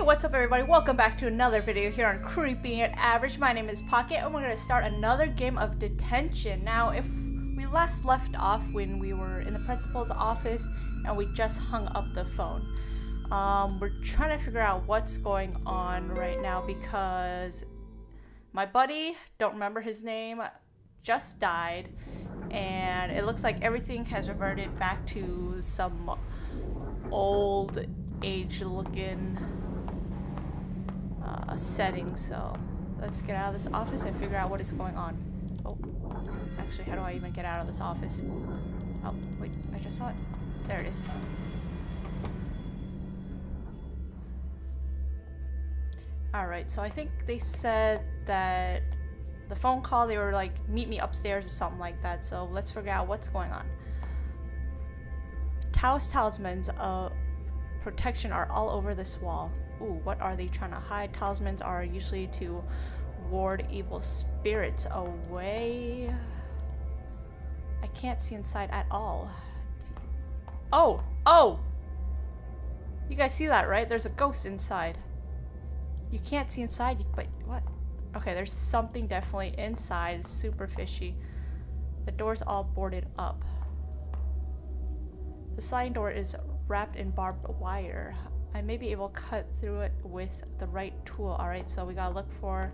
Hey, what's up everybody? Welcome back to another video here on Creeping It Average. My name is Pocket and we're going to start another game of detention. Now, if we last left off when we were in the principal's office and we just hung up the phone. Um, we're trying to figure out what's going on right now because my buddy, don't remember his name, just died and it looks like everything has reverted back to some old age looking uh, setting so let's get out of this office and figure out what is going on. Oh actually how do I even get out of this office? Oh wait I just saw it. There it is. Alright so I think they said that the phone call they were like meet me upstairs or something like that so let's figure out what's going on. Taoist talismans of protection are all over this wall. Ooh, what are they trying to hide? Talismans are usually to ward evil spirits away. I can't see inside at all. Oh! Oh! You guys see that, right? There's a ghost inside. You can't see inside, but what? Okay, there's something definitely inside. It's super fishy. The door's all boarded up. The sliding door is wrapped in barbed wire. I may be able to cut through it with the right tool. Alright, so we gotta look for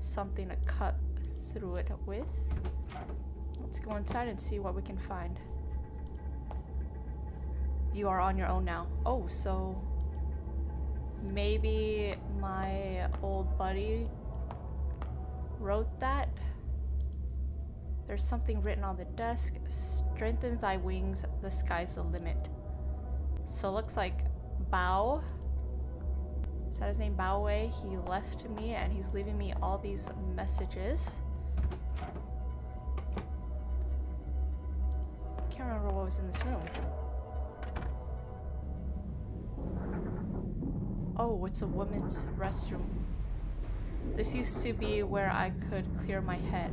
something to cut through it with. Let's go inside and see what we can find. You are on your own now. Oh, so maybe my old buddy wrote that? There's something written on the desk. Strengthen thy wings, the sky's the limit. So looks like Bao. Is that his name? Bao Wei? He left me and he's leaving me all these messages. Can't remember what was in this room. Oh, it's a women's restroom. This used to be where I could clear my head.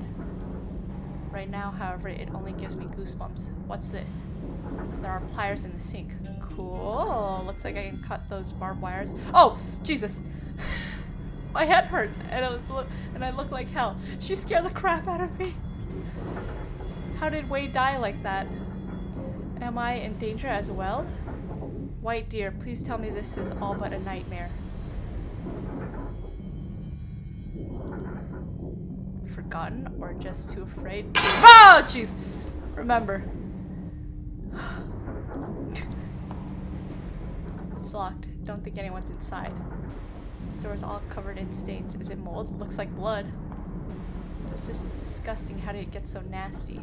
Right now, however, it only gives me goosebumps. What's this? There are pliers in the sink. Cool. Looks like I can cut those barbed wires. Oh, Jesus. My head hurts and I, look, and I look like hell. She scared the crap out of me. How did Wade die like that? Am I in danger as well? White dear, please tell me this is all but a nightmare. Forgotten or just too afraid to- Oh, jeez! Remember. it's locked. Don't think anyone's inside. This door is all covered in stains. Is it mold? Looks like blood. This is disgusting. How did it get so nasty?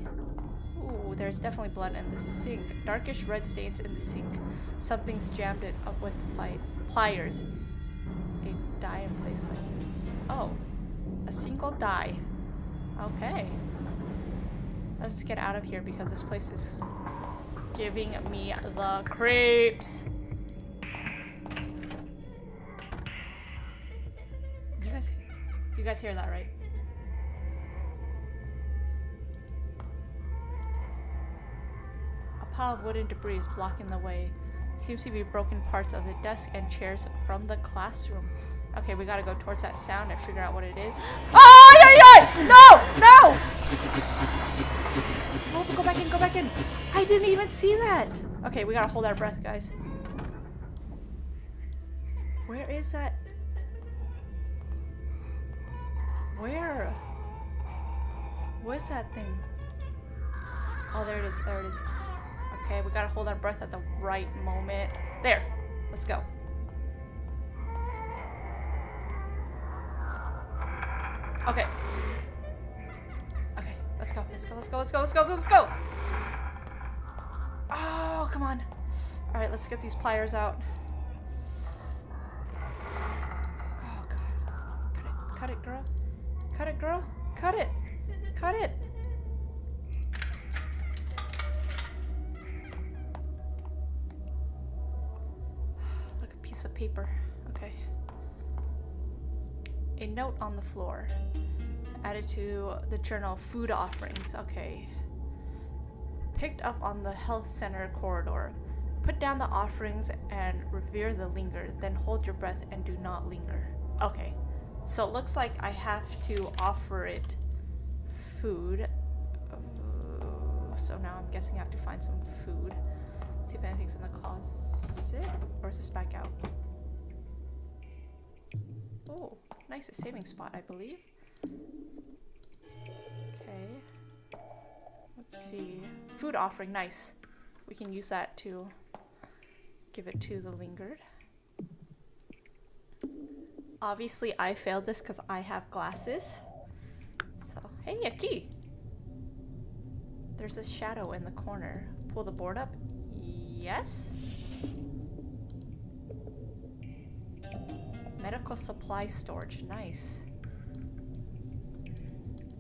Ooh, there's definitely blood in the sink. Darkish red stains in the sink. Something's jammed it up with pli pliers. A die in place like this. Oh. A single die. Okay. Let's get out of here because this place is giving me the creeps. You guys, you guys hear that, right? A pile of wooden debris is blocking the way. Seems to be broken parts of the desk and chairs from the classroom. Okay, we gotta go towards that sound and figure out what it is. Oh, yeah, yeah! No! No! Oh, go back in, go back in. I didn't even see that. Okay, we gotta hold our breath, guys. Where is that? Where? Where's that thing? Oh, there it is, there it is. Okay, we gotta hold our breath at the right moment. There, let's go. Okay. Okay, let's go, let's go, let's go, let's go, let's go, let's go! Oh, come on. Alright, let's get these pliers out. Oh, God. Cut it, cut it, girl. Cut it, girl. Cut it. Cut it. Look, a piece of paper. Okay. A note on the floor. Added to the journal food offerings. Okay. Picked up on the health center corridor. Put down the offerings and revere the Lingerer, then hold your breath and do not linger. Okay, so it looks like I have to offer it food. So now I'm guessing I have to find some food. See if anything's in the closet. Or is this back out? Oh, nice. A saving spot, I believe. Okay. Let's see. Food offering, nice. We can use that to give it to the Lingerer. Obviously, I failed this because I have glasses. So, hey, a key! There's a shadow in the corner. Pull the board up. Yes? Medical supply storage. Nice.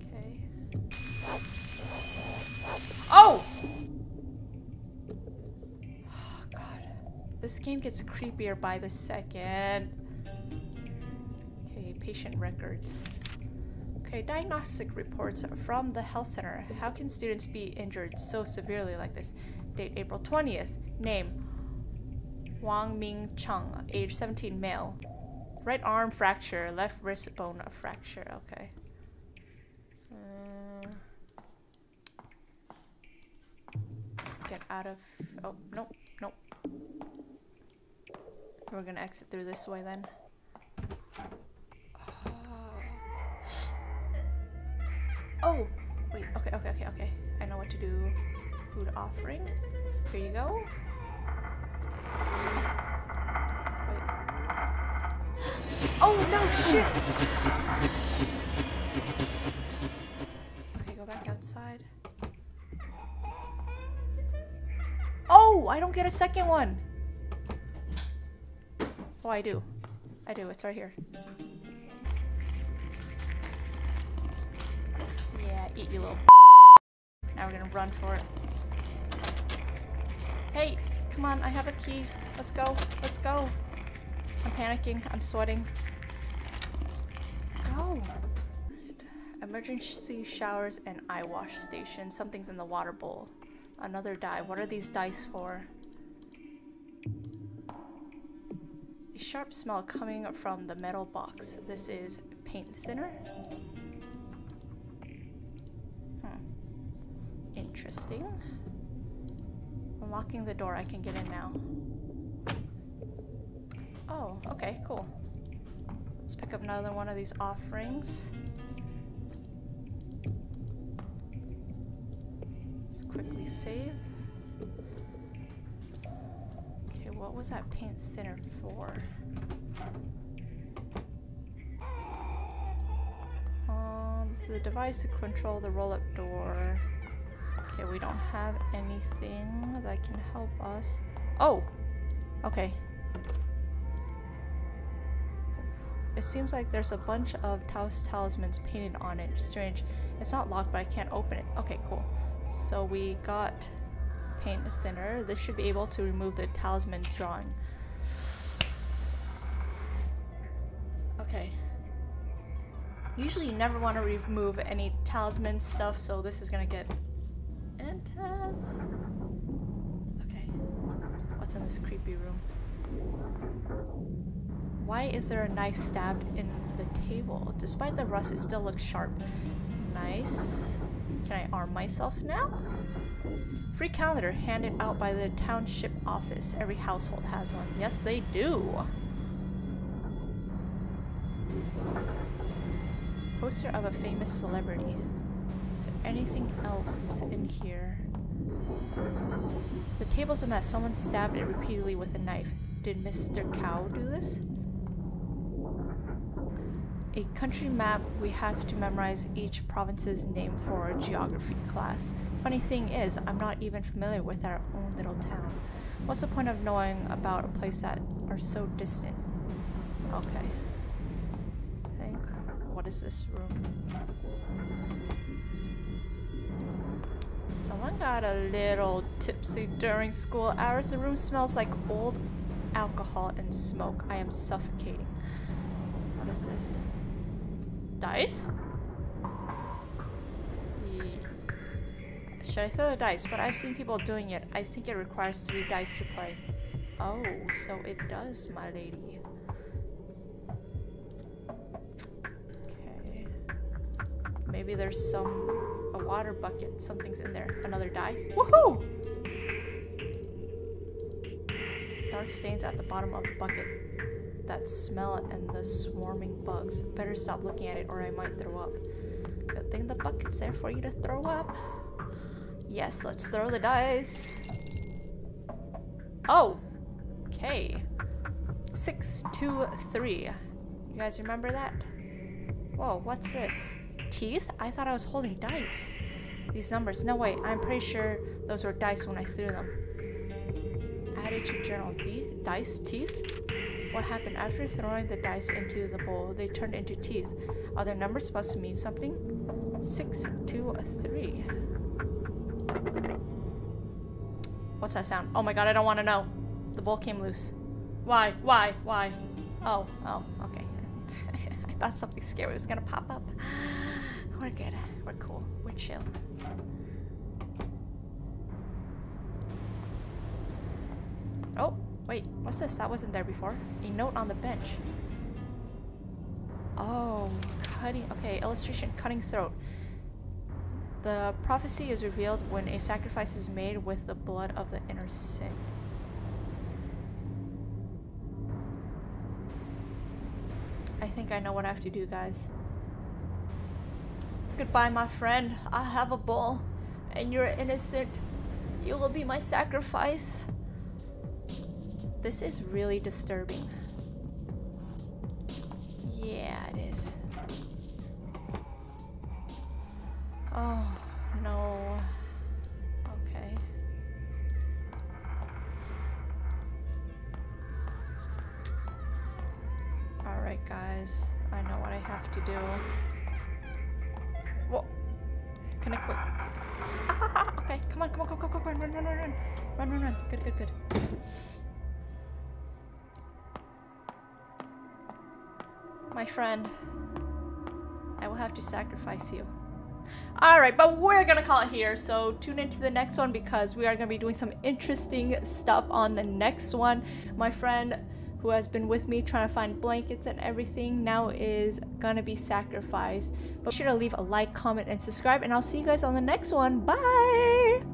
Okay. Oh! Oh, God. This game gets creepier by the second. Okay, patient records. Okay, diagnostic reports from the health center. How can students be injured so severely like this? Date April 20th. Name Wang Ming Chung, age 17, male. Right arm fracture, left wrist bone fracture. Okay. Uh, let's get out of. Oh, nope, nope. We're gonna exit through this way then. Oh no, shit! Okay, go back outside. Oh, I don't get a second one! Oh, I do. I do, it's right here. Yeah, eat you little Now we're gonna run for it. Hey, come on, I have a key. Let's go, let's go. I'm panicking, I'm sweating. Go! Emergency showers and eye wash station. Something's in the water bowl. Another die. What are these dice for? A sharp smell coming from the metal box. This is paint thinner. Hmm. Interesting. Unlocking the door, I can get in now. Oh, okay, cool. Let's pick up another one of these offerings. Let's quickly save. Okay, what was that paint thinner for? Um, this is a device to control the roll-up door. Okay, we don't have anything that can help us. Oh! Okay. It seems like there's a bunch of Taoist talismans painted on it. Strange. It's not locked, but I can't open it. Okay, cool. So we got paint thinner. This should be able to remove the talisman drawing. Okay. Usually you never want to remove any talisman stuff, so this is gonna get intense. Okay. What's in this creepy room? Why is there a knife stabbed in the table? Despite the rust, it still looks sharp. Nice. Can I arm myself now? Free calendar handed out by the township office. Every household has one. Yes, they do. Poster of a famous celebrity. Is there anything else in here? The table's a mess. Someone stabbed it repeatedly with a knife. Did Mr. Cow do this? A country map, we have to memorize each province's name for geography class. Funny thing is, I'm not even familiar with our own little town. What's the point of knowing about a place that are so distant? Okay. I think, what is this room? Someone got a little tipsy during school hours. The room smells like old alcohol and smoke. I am suffocating. What is this? Dice? Should I throw the dice? But I've seen people doing it. I think it requires three dice to play. Oh, so it does, my lady. Okay. Maybe there's some... a water bucket. Something's in there. Another die. Woohoo! Dark stains at the bottom of the bucket. That smell and the swarming bugs. Better stop looking at it or I might throw up. Good thing the bucket's there for you to throw up. Yes, let's throw the dice. Oh! Okay. Six, two, three. You guys remember that? Whoa, what's this? Teeth? I thought I was holding dice. These numbers. No, wait. I'm pretty sure those were dice when I threw them. Added to journal. D dice? Teeth? What happened after throwing the dice into the bowl? They turned into teeth. Are their numbers supposed to mean something? Six, two, three. What's that sound? Oh my god, I don't want to know. The bowl came loose. Why? Why? Why? Oh, oh, okay. I thought something scary was gonna pop up. We're good. We're cool. We're chill. Oh, wait. What's this? That wasn't there before. A note on the bench. Oh, cutting. Okay, illustration. Cutting throat. The prophecy is revealed when a sacrifice is made with the blood of the inner innocent. I think I know what I have to do, guys. Goodbye, my friend. I have a bull, and you're innocent. You will be my sacrifice. This is really disturbing. Yeah, it is. Oh, no. Okay. Alright, guys. I know what I have to do. What? Can I quit? okay, come on, come on, come on, come on, run, run, run, run. Run, run, run. Good, good, good. My friend, I will have to sacrifice you. Alright, but we're gonna call it here. So tune into the next one because we are gonna be doing some interesting stuff on the next one. My friend who has been with me trying to find blankets and everything now is gonna be sacrificed. But be sure to leave a like, comment, and subscribe, and I'll see you guys on the next one. Bye!